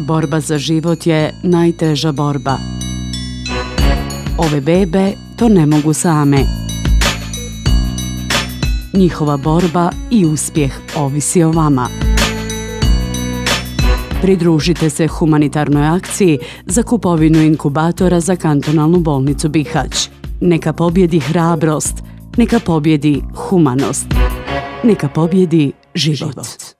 Borba za život je najteža borba. Ove bebe to ne mogu same. Njihova borba i uspjeh ovisi o vama. Pridružite se humanitarnoj akciji za kupovinu inkubatora za kantonalnu bolnicu Bihać. Neka pobjedi hrabrost, neka pobjedi humanost, neka pobjedi život. život.